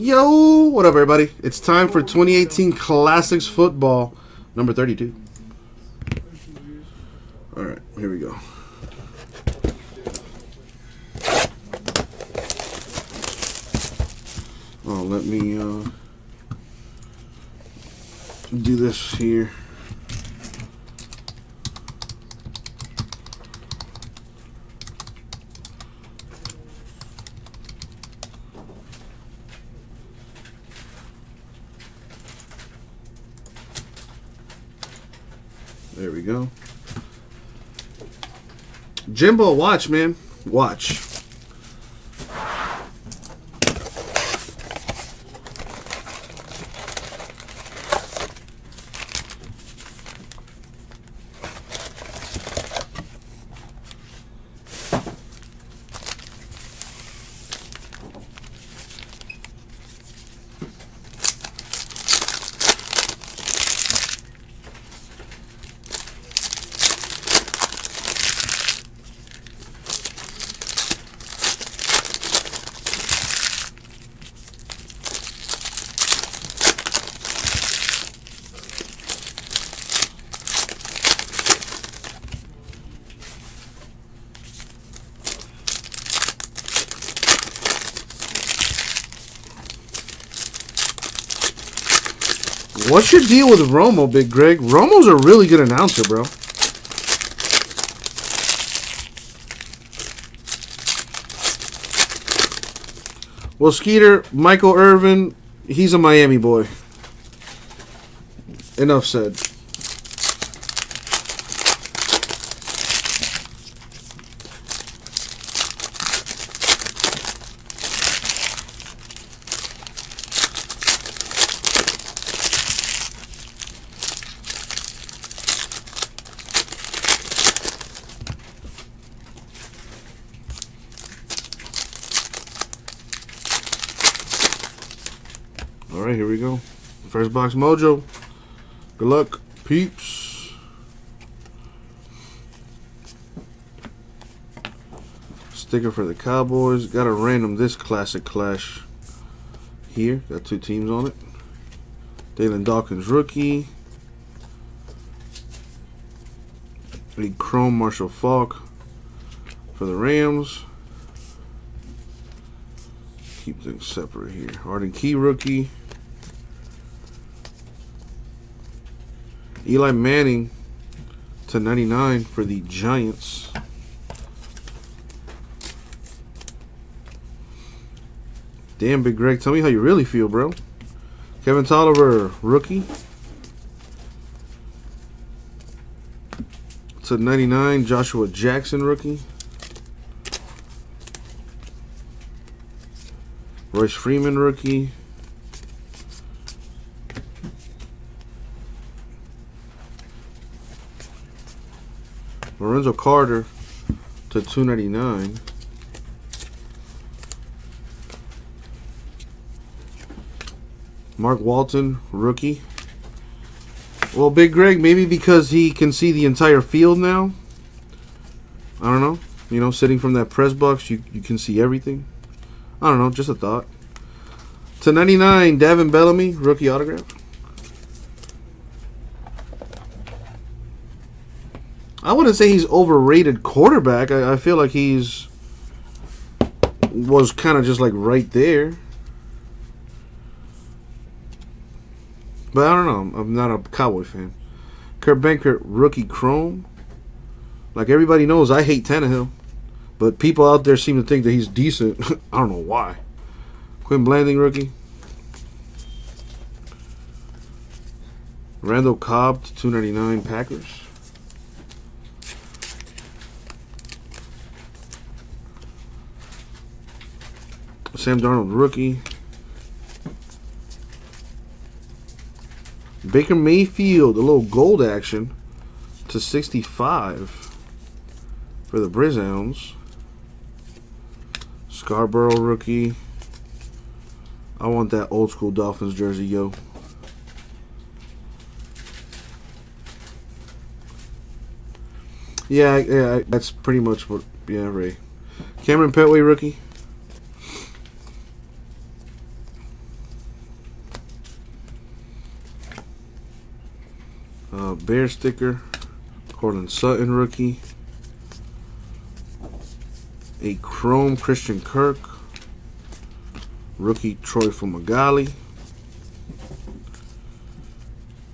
Yo, what up, everybody? It's time for 2018 Classics Football, number 32. All right, here we go. Oh, let me uh, do this here. There we go. Jimbo, watch, man. Watch. What's your deal with Romo, Big Greg? Romo's a really good announcer, bro. Well, Skeeter, Michael Irvin, he's a Miami boy. Enough said. All right, here we go. First box mojo. Good luck, peeps. Sticker for the Cowboys. Got a random this classic clash here. Got two teams on it. Dalen Dawkins rookie. A Chrome Marshall Faulk for the Rams. Keep things separate here. Arden Key rookie. Eli Manning to 99 for the Giants. Damn, Big Greg, tell me how you really feel, bro. Kevin Toliver, rookie. To 99, Joshua Jackson, rookie. Royce Freeman, rookie. Lorenzo Carter to 299. Mark Walton, rookie. Well, Big Greg, maybe because he can see the entire field now. I don't know. You know, sitting from that press box, you, you can see everything. I don't know, just a thought. To 99, Davin Bellamy, rookie autograph. I wouldn't say he's overrated quarterback. I, I feel like he's was kind of just like right there. But I don't know. I'm not a Cowboy fan. Kurt Benkert, rookie Chrome. Like everybody knows, I hate Tannehill. But people out there seem to think that he's decent. I don't know why. Quin Blanding, rookie. Randall Cobb to 299 Packers. Sam Darnold, rookie. Baker Mayfield, a little gold action to 65 for the Browns. Scarborough rookie. I want that old school Dolphins jersey, yo. Yeah, yeah, that's pretty much what. Yeah, Ray. Cameron Petway rookie. Uh, Bear sticker. Courtland Sutton rookie. A Chrome Christian Kirk. Rookie Troy Fumagalli.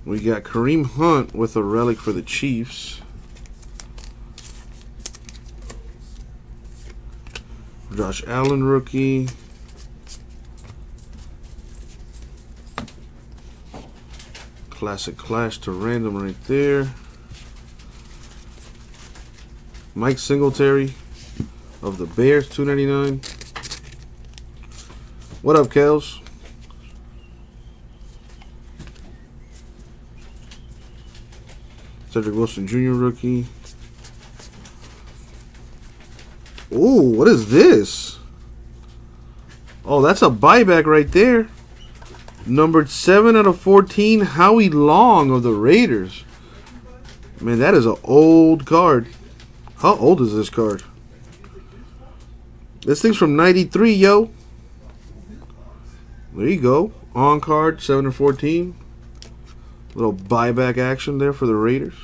We got Kareem Hunt with a relic for the Chiefs. Josh Allen rookie. Classic Clash to random right there. Mike Singletary of the Bears, 299. What up, Kels? Cedric Wilson Jr. rookie. Ooh, what is this? Oh, that's a buyback right there. Numbered 7 out of 14, Howie Long of the Raiders. Man, that is an old card. How old is this card? This thing's from 93, yo. There you go. On card, 7 or 14. Little buyback action there for the Raiders.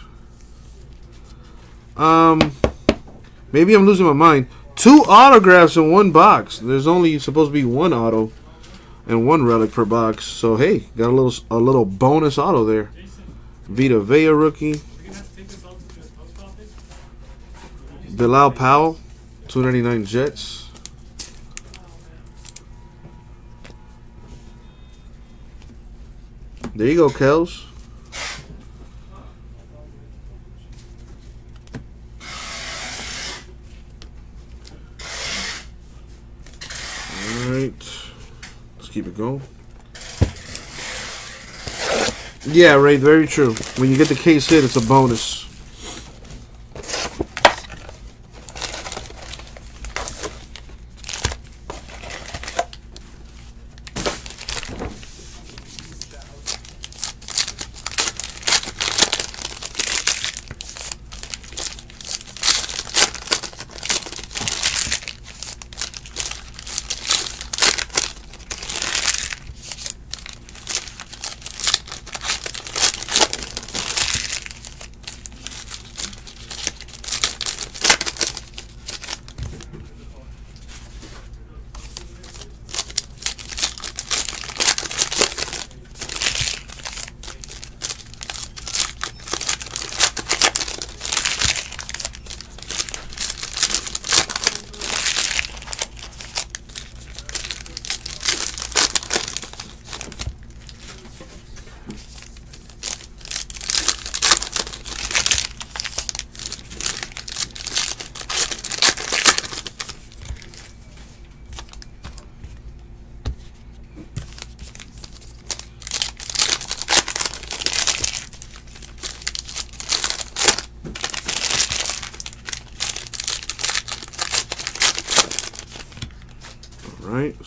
Um, maybe I'm losing my mind. Two autographs in one box. There's only supposed to be one auto and one relic per box. So hey, got a little a little bonus auto there. Vita Vea rookie. Bilal Powell, 299 Jets. There you go, Kels. Alright. Going. Yeah, Ray, very true. When you get the case hit, it's a bonus.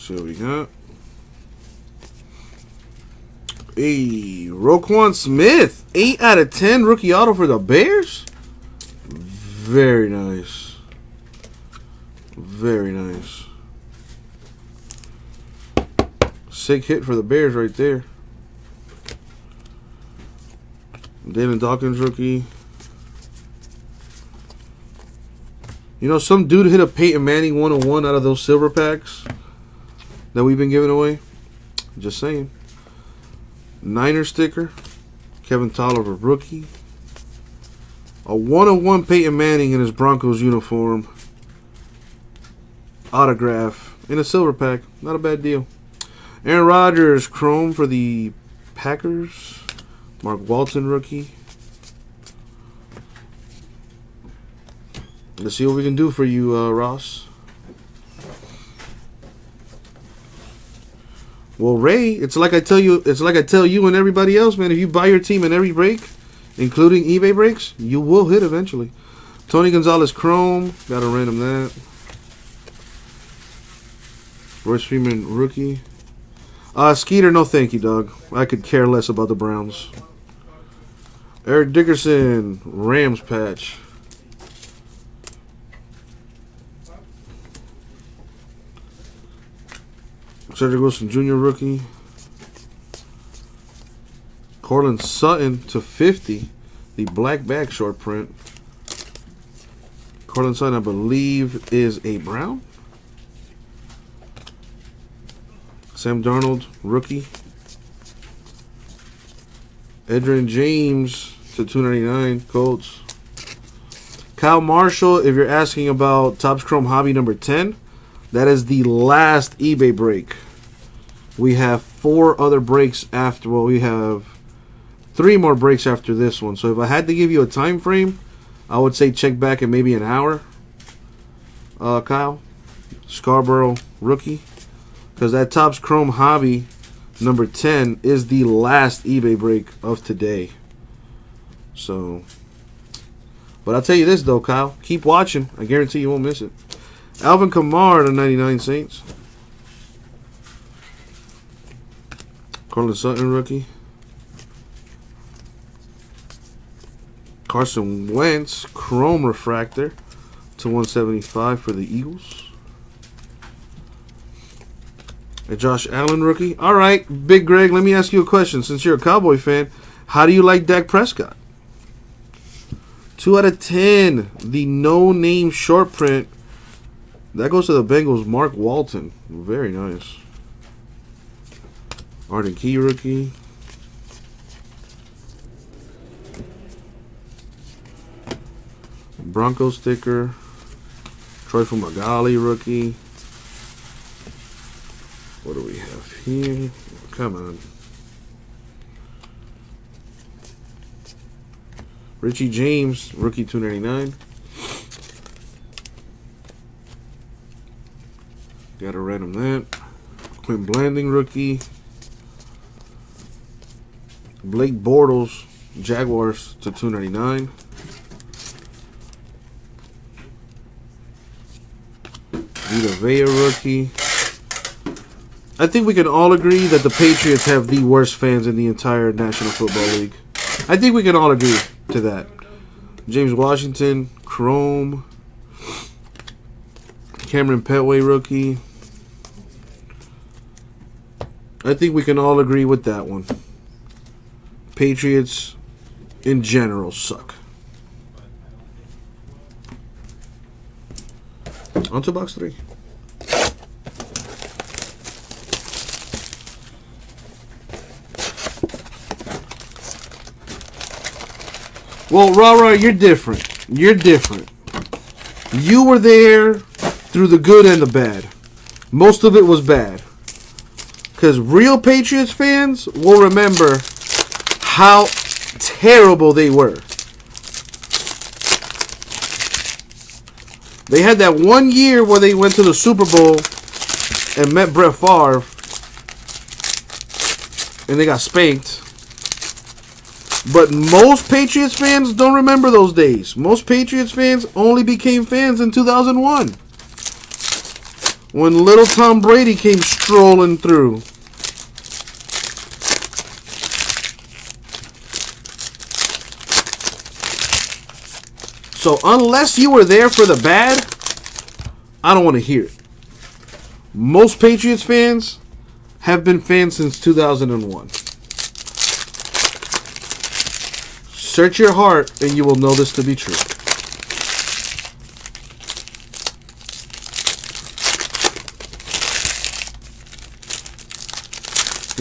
What we got. Hey, Roquan Smith, 8 out of 10 rookie auto for the Bears. Very nice. Very nice. Sick hit for the Bears right there. David Dawkins rookie. You know, some dude hit a Peyton Manning 101 out of those silver packs that we've been giving away. Just saying. Niner sticker. Kevin Toliver rookie. A 101 Peyton Manning in his Broncos uniform. Autograph in a silver pack. Not a bad deal. Aaron Rodgers chrome for the Packers. Mark Walton rookie. Let's see what we can do for you, uh, Ross. Well, Ray, it's like I tell you, it's like I tell you and everybody else, man. If you buy your team in every break, including eBay breaks, you will hit eventually. Tony Gonzalez Chrome, got to random that. Royce Freeman rookie. Uh, Skeeter, no thank you, dog. I could care less about the Browns. Eric Dickerson, Rams patch. Cedric Wilson Jr. rookie. Courtland Sutton to 50. The black bag short print. Courtland Sutton, I believe, is a brown. Sam Darnold, rookie. Edgerrin James to 299, Colts. Kyle Marshall, if you're asking about Topps Chrome Hobby number 10, that is the last eBay break. We have four other breaks after, well, we have three more breaks after this one. So if I had to give you a time frame, I would say check back in maybe an hour. Uh, Kyle, Scarborough rookie. Because that Topps Chrome Hobby number 10 is the last eBay break of today. So, but I'll tell you this though, Kyle. Keep watching. I guarantee you won't miss it. Alvin Kamara to 99 Saints. Courtland Sutton rookie. Carson Wentz chrome refractor to 175 for the Eagles. A Josh Allen rookie. All right, Big Greg, let me ask you a question. Since you're a Cowboy fan, how do you like Dak Prescott? Two out of ten. The no-name short print. That goes to the Bengals. Mark Walton. Very nice. Arden Key rookie. Bronco sticker. Troy Fumagalli rookie. What do we have here? Come on. Richie James, rookie 299. Gotta random that. Quin Blanding, rookie. Blake Bortles, Jaguars to 299. Vita Vea, rookie. I think we can all agree that the Patriots have the worst fans in the entire National Football League. I think we can all agree to that. James Washington, Chrome, Cameron Petway rookie. I think we can all agree with that one. Patriots in general suck. On to box three. Well, Rara, you're different. You're different. You were there through the good and the bad. Most of it was bad. Because real Patriots fans will remember how terrible they were. They had that one year where they went to the Super Bowl and met Brett Favre. And they got spanked. But most Patriots fans don't remember those days. Most Patriots fans only became fans in 2001. When little Tom Brady came strolling through. So unless you were there for the bad, I don't want to hear it. Most Patriots fans have been fans since 2001. Search your heart and you will know this to be true.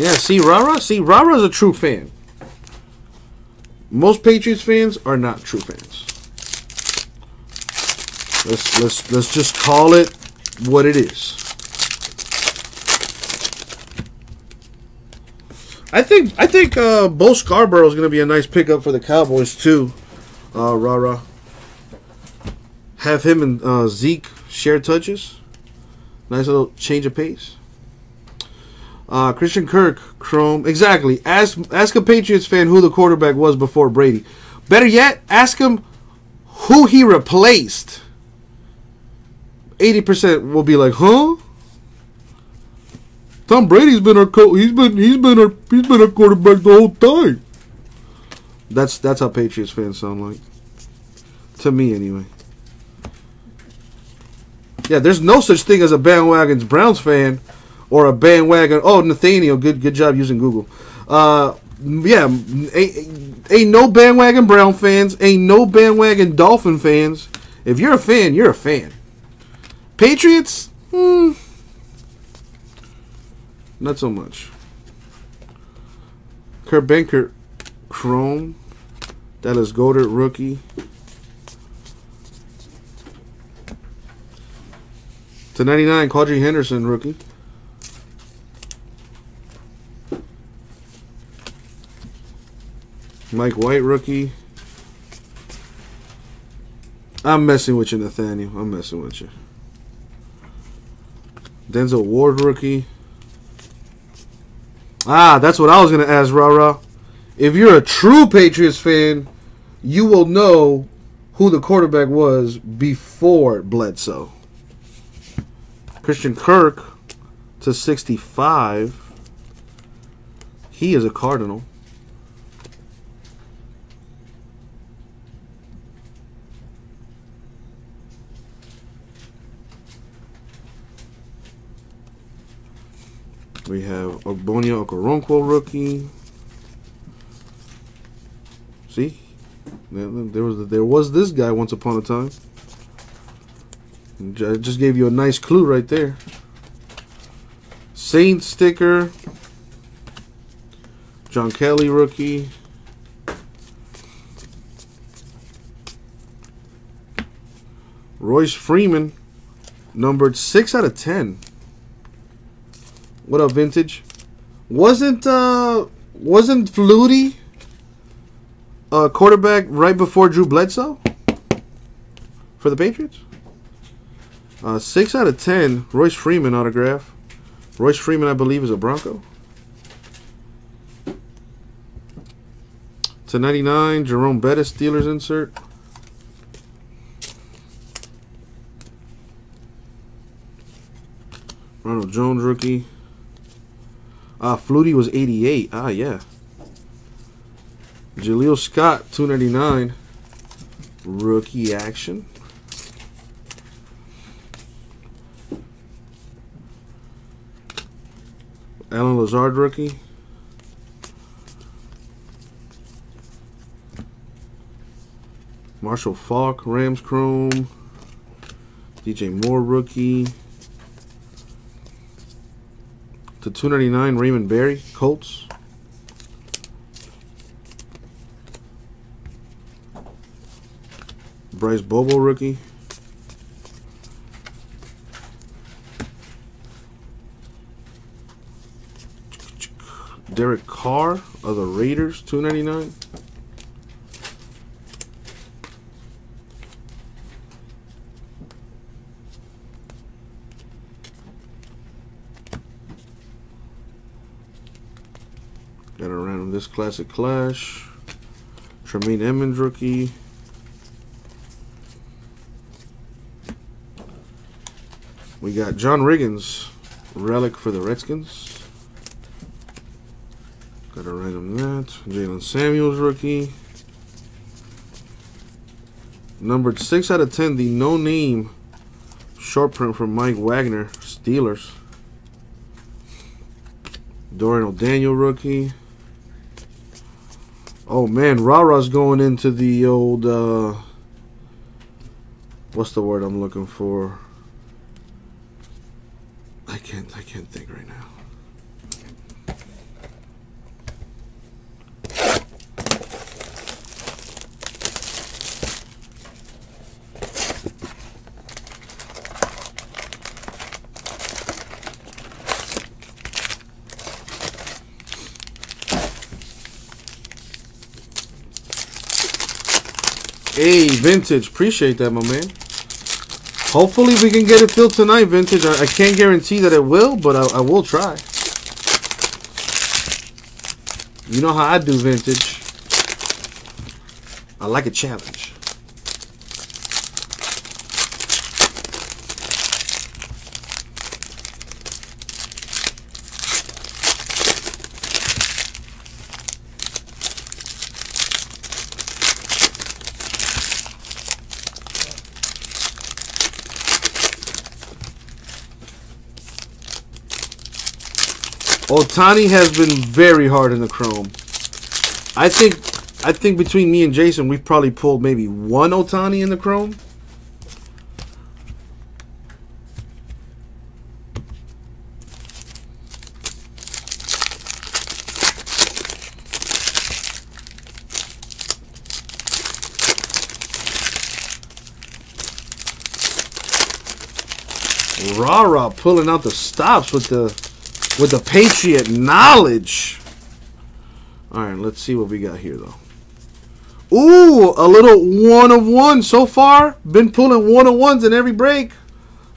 Yeah, see Rara? See, Rara's a true fan. Most Patriots fans are not true fans. Let's let's let's just call it what it is. I think I think uh, Bo Scarborough is going to be a nice pickup for the Cowboys too. Uh, rah. Have him and uh, Zeke share touches. Nice little change of pace. Uh, Christian Kirk, Chrome. Exactly. Ask ask a Patriots fan who the quarterback was before Brady. Better yet, ask him who he replaced. Eighty percent will be like, huh? Tom Brady's been our co- he's been he's been our he's been our quarterback the whole time. That's that's how Patriots fans sound like. To me anyway. Yeah, there's no such thing as a bandwagon's Browns fan or a bandwagon. Oh, Nathaniel, good good job using Google. Uh, yeah, ain't no bandwagon Brown fans, ain't no bandwagon Dolphin fans. If you're a fan, you're a fan. Patriots, hmm, not so much. Kurt Benkert, Chrome, Dallas Goedert rookie. To 99, Quadree Henderson rookie. Mike White rookie. I'm messing with you, Nathaniel. I'm messing with you. Denzel Ward rookie. Ah, that's what I was gonna ask, Rara. If you're a true Patriots fan, you will know who the quarterback was before Bledsoe. Christian Kirk to 65. He is a Cardinal. We have Ogbonnia Okoronkwo rookie. See, there was there was this guy once upon a time. I just gave you a nice clue right there. Saint sticker. John Kelly rookie. Royce Freeman, numbered 6 out of 10. What up, vintage? Wasn't uh wasn't Flutie a quarterback right before Drew Bledsoe for the Patriots? Uh, six out of ten. Royce Freeman autograph. Royce Freeman, I believe, is a Bronco. To 99, Jerome Bettis Steelers insert. Ronald Jones rookie. Ah, Flutie was 88. Ah, yeah. Jaleel Scott, 299. Rookie action. Allen Lazard rookie. Marshall Faulk, Rams Chrome. DJ Moore rookie. To 299, Raymond Berry, Colts. Bryce Bobo rookie. Derek Carr of the Raiders, 299. Got a random this classic clash. Tremaine Edmunds rookie. We got John Riggins, relic for the Redskins. Got a random that. Jaylen Samuels rookie. Numbered 6 out of 10, the no name short print from Mike Wagner, Steelers. Dorian O'Daniel rookie. Oh man, Rara's going into the old uh what's the word I'm looking for? I can't I can't think right now. Hey, Vintage. Appreciate that, my man. Hopefully we can get it filled tonight, Vintage. I, I can't guarantee that it will, but I, I will try. You know how I do, Vintage. I like a challenge. Ohtani has been very hard in the chrome. I think I think between me and Jason, we've probably pulled maybe one Ohtani in the Chrome. Rah pulling out the stops with the with the Patriot knowledge. All right, let's see what we got here though. Ooh, a little one of one so far. Been pulling one of ones in every break.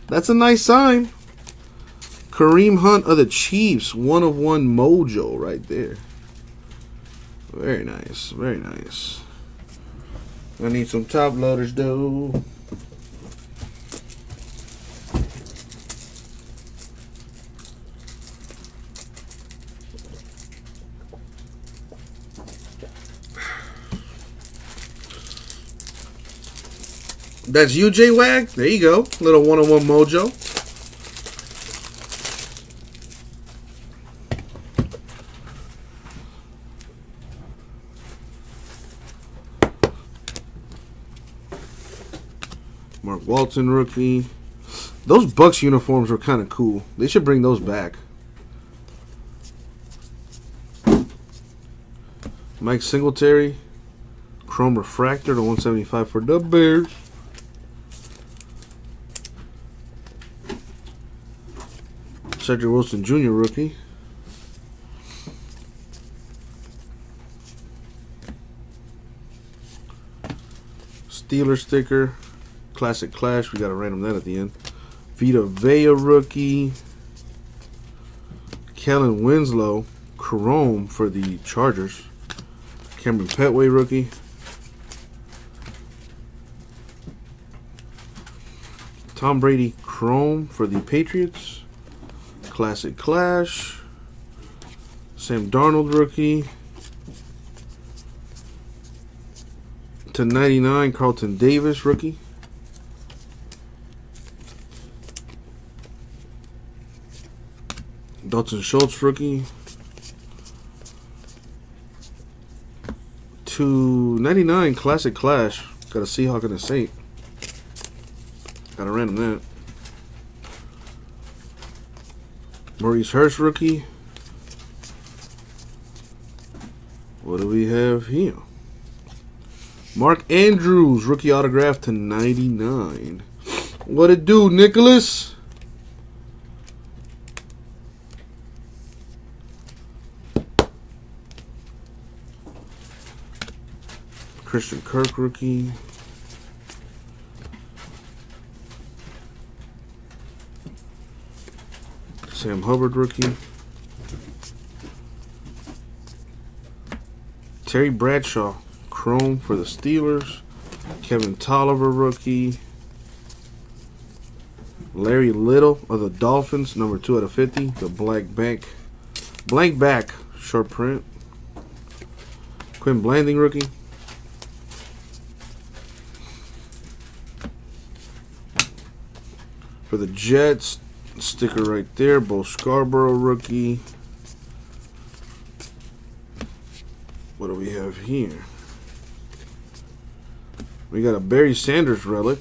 That's a nice sign. Kareem Hunt of the Chiefs, one of one mojo right there. Very nice, very nice. I need some top loaders though. That's you, J Wag. There you go. Little one on one mojo. Mark Walton rookie. Those Bucs uniforms were kind of cool. They should bring those back. Mike Singletary. Chrome Refractor to 175 for the Bears. Cedric Wilson Jr. rookie. Steeler sticker. Classic Clash. We got to random that at the end. Vita Vea rookie. Kellen Winslow. Chrome for the Chargers. Cameron Petway rookie. Tom Brady Chrome for the Patriots. Classic Clash. Sam Darnold rookie. To 99, Carlton Davis rookie. Dalton Schultz rookie. To 99, Classic Clash. Got a Seahawk and a Saint. Got a random that. Maurice Hurst rookie. What do we have here? Mark Andrews rookie autograph to 99. What it do, Nicholas? Christian Kirk rookie. Sam Hubbard rookie. Terry Bradshaw, Chrome for the Steelers. Kevin Toliver rookie. Larry Little of the Dolphins, number two out of fifty. The black bank, blank back, short print. Quin Blanding rookie. For the Jets, sticker right there. Bo Scarborough rookie. What do we have here? We got a Barry Sanders relic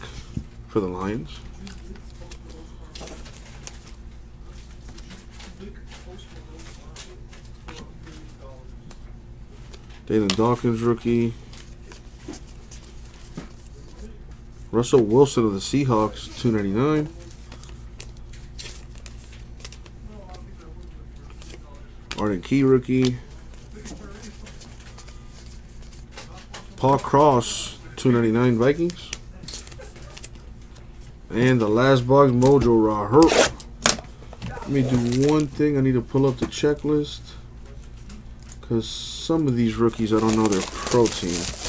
for the Lions. Dayton Dawkins rookie. Russell Wilson of the Seahawks, 299. Arden Key rookie. Paul Krause, 299 Vikings. And the last box, Mojo Raw Let me do one thing. I need to pull up the checklist. Because some of these rookies, I don't know their protein.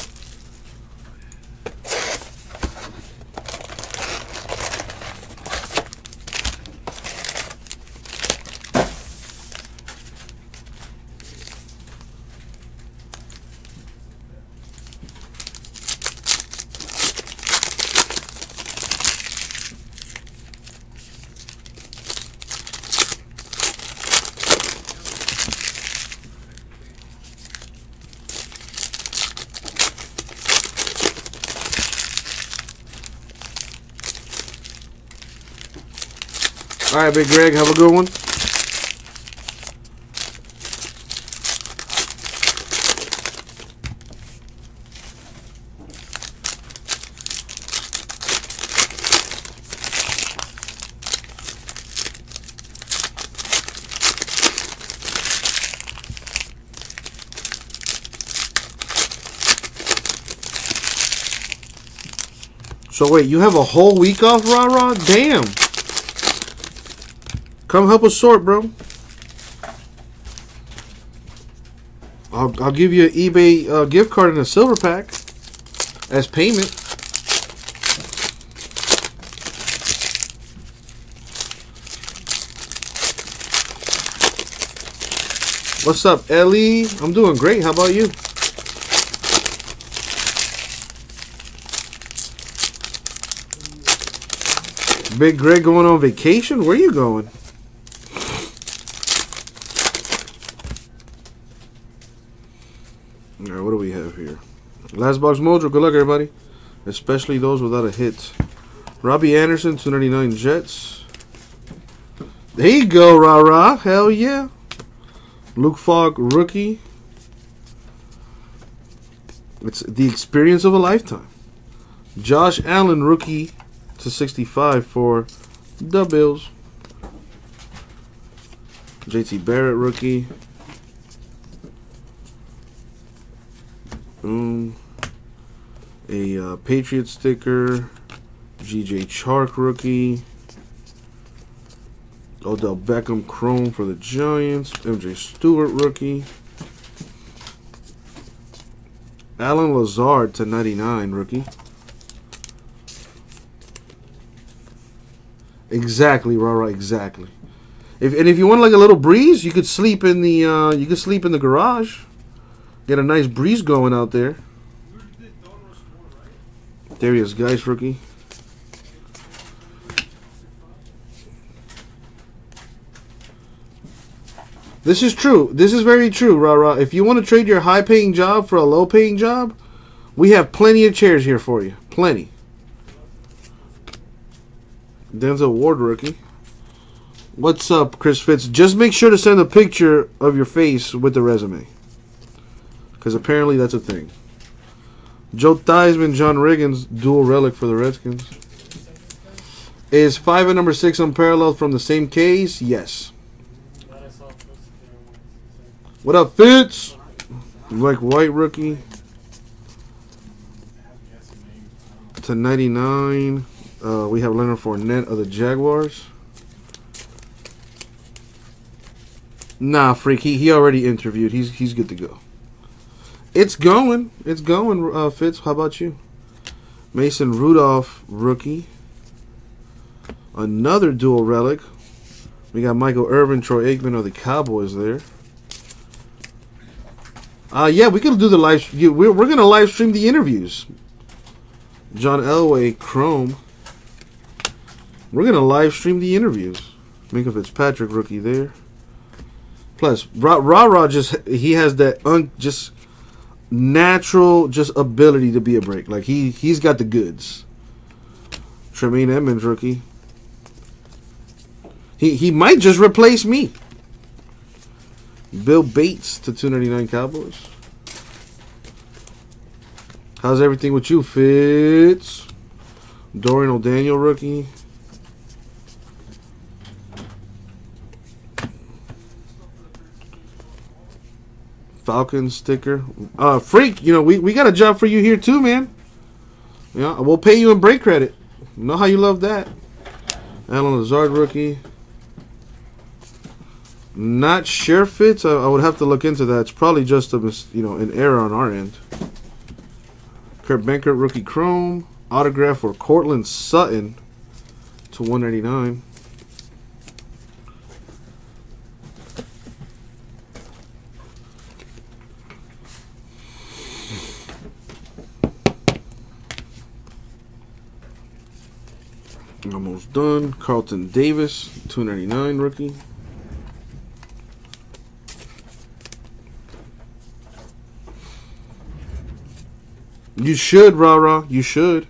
All right, Big Greg, have a good one. So wait, you have a whole week off, rah rah? Damn. Come help us sort, bro. I'll, I'll give you an eBay uh, gift card and a silver pack as payment. What's up, Ellie? I'm doing great. How about you? Big Greg going on vacation? Where you going? Alright, what do we have here? Last box mojo. Good luck, everybody. Especially those without a hit. Robbie Anderson, 299 Jets. There you go, rah rah. Hell yeah. Luke Falk, rookie. It's the experience of a lifetime. Josh Allen, rookie to 65 for the Bills. JT Barrett, rookie. Um, a uh, Patriot sticker. DJ Chark, rookie. Odell Beckham Chrome for the Giants. MJ Stewart rookie. Allen Lazard to 99 rookie. Exactly, Rara, exactly. If and if you want like a little breeze, you could sleep in the uh, you could sleep in the garage. Get a nice breeze going out there. There he is, guys, rookie. This is true. This is very true, Rara. If you want to trade your high paying job for a low paying job, we have plenty of chairs here for you. Plenty. Denzel Ward rookie. What's up, Chris Fitz? Just make sure to send a picture of your face with the resume. Because apparently that's a thing. Joe Theismann, John Riggins, dual relic for the Redskins. Is 5 and number 6 unparalleled from the same case? Yes. What up, Fitz? Mike White rookie. To 99. Uh, we have Leonard Fournette of the Jaguars. Nah, freak. He, he already interviewed. He's he's good to go. It's going. It's going, uh, Fitz. How about you? Mason Rudolph, rookie. Another dual relic. We got Michael Irvin, Troy Aikman of the Cowboys there. Uh, yeah, we can do the live. We're, we're going to live stream the interviews. John Elway, Chrome. We're going to live stream the interviews. Minkah Fitzpatrick, rookie there. Plus, Ra Ra, just, he has that un, just natural just ability to be a break. Like, he, he's got the goods. Tremaine Edmunds, rookie. He, he might just replace me. Bill Bates to 299 Cowboys. How's everything with you, Fitz? Dorian O'Daniel, rookie. Falcon sticker. Uh, Freak, you know, we, we got a job for you here too, man. Yeah, we'll pay you in break credit. You know how you love that. Allen Lazard rookie. Not sure fits. I, I, would have to look into that. It's probably just a you know an error on our end. Kurt Benkert rookie chrome autograph for Courtland Sutton to 199. Done. Carlton Davis, 299 rookie. You should, rah rah. You should.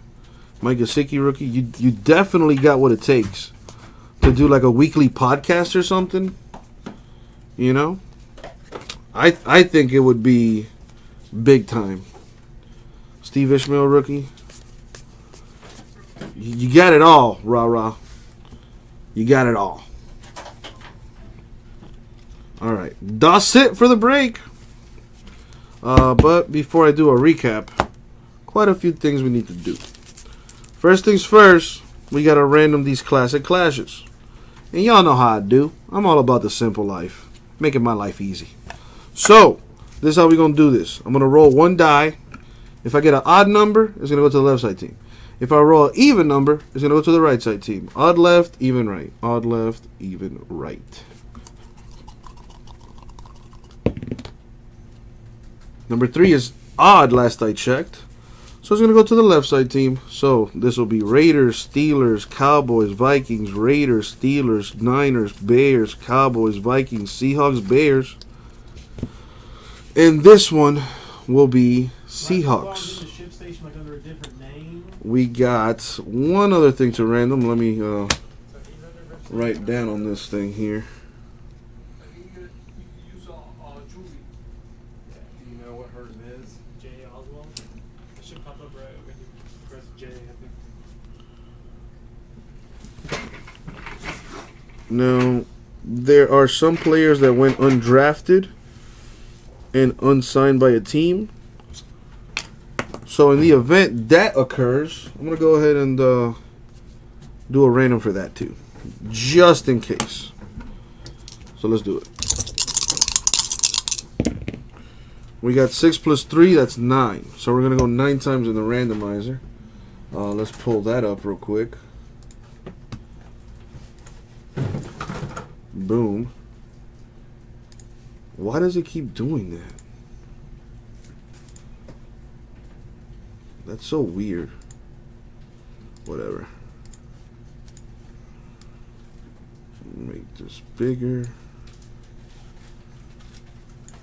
Mike Gesicki rookie. You you definitely got what it takes to to do like a weekly podcast or something. You know, I I think it would be big time. Steve Ishmael rookie. You got it all, rah rah. You got it all. All right, that's it for the break. Uh, but before I do a recap, quite a few things we need to do. First things first, we gotta random these classic clashes. And y'all know how I do. I'm all about the simple life, making my life easy. So, this is how we gonna do this. I'm gonna roll one die. If I get an odd number, it's gonna go to the left side team. If I roll an even number, it's gonna go to the right side team. Odd left, even right. Odd left, even right. Number three is odd last I checked. So it's going to go to the left side team. So this will be Raiders, Steelers, Cowboys, Vikings, Raiders, Steelers, Niners, Bears, Cowboys, Vikings, Seahawks, Bears. And this one will be Seahawks. We got one other thing to random. Let me uh, write down on this thing here. Now, there are some players that went undrafted and unsigned by a team. So in the event that occurs, I'm going to go ahead and uh, do a random for that too. Just in case. So let's do it. We got 6 plus 3, that's 9. So we're going to go 9 times in the randomizer. Uh, let's pull that up real quick. Boom. Why does it keep doing that? That's so weird. Whatever. Make this bigger.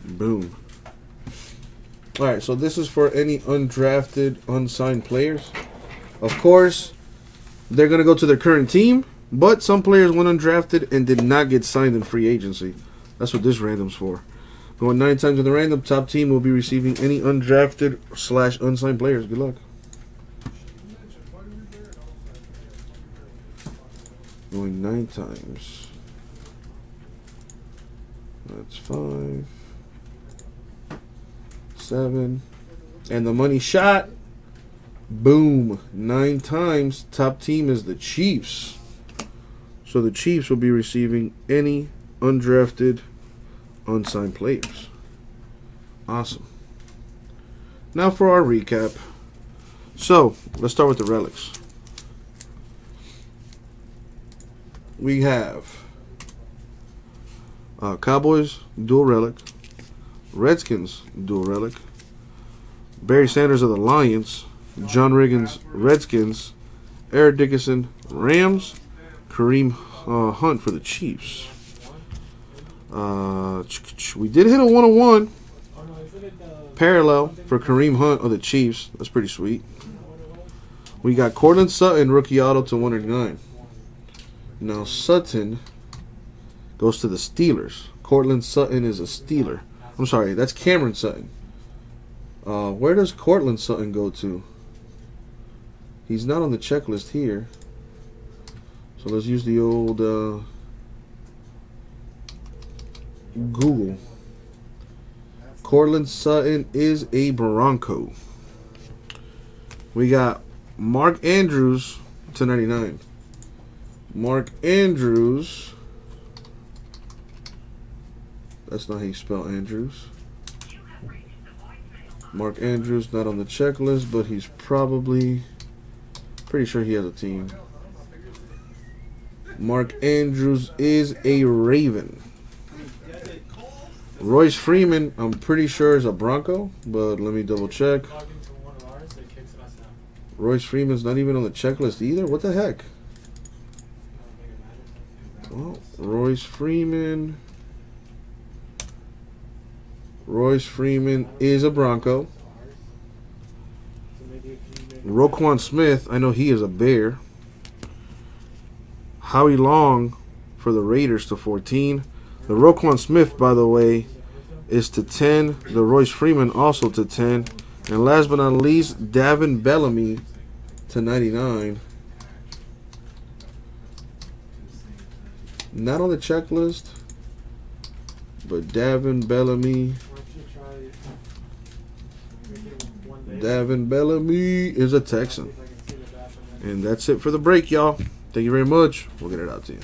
Boom. Alright, so this is for any undrafted, unsigned players. Of course, they're going to go to their current team, but some players went undrafted and did not get signed in free agency. That's what this random's for. Going nine times in the random, top team will be receiving any undrafted slash unsigned players. Good luck. Going nine times. That's five. Seven. And the money shot. Boom. Nine times. Top team is the Chiefs. So the Chiefs will be receiving any undrafted, unsigned players. Awesome. Now for our recap. So, let's start with the relics. We have uh, Cowboys, dual relic. Redskins, dual relic. Barry Sanders of the Lions. John Riggins, Redskins. Eric Dickerson, Rams. Kareem uh, Hunt for the Chiefs. Uh, we did hit a 101 parallel for Kareem Hunt of the Chiefs. That's pretty sweet. We got Courtland Sutton, rookie auto to 109. Now Sutton goes to the Steelers. Courtland Sutton is a Steeler. I'm sorry, that's Cameron Sutton. Uh, where does Courtland Sutton go to? He's not on the checklist here. So let's use the old uh, Google. Courtland Sutton is a Bronco. We got Mark Andrews to 99. Mark Andrews. That's not how you spell Andrews. Mark Andrews not on the checklist, but he's probably pretty sure he has a team. Mark Andrews is a Raven. Royce Freeman, I'm pretty sure is a Bronco, but let me double check. Royce Freeman's not even on the checklist either. What the heck? Well, Royce Freeman. Royce Freeman is a Bronco. Roquan Smith, I know he is a Bear. Howie Long for the Raiders to 14. The Roquan Smith, by the way, is to 10. The Royce Freeman also to 10. And last but not least, Davin Bellamy to 99. Not on the checklist, but Davin Bellamy. Davin Bellamy is a Texan. And that's it for the break, y'all. Thank you very much. We'll get it out to you.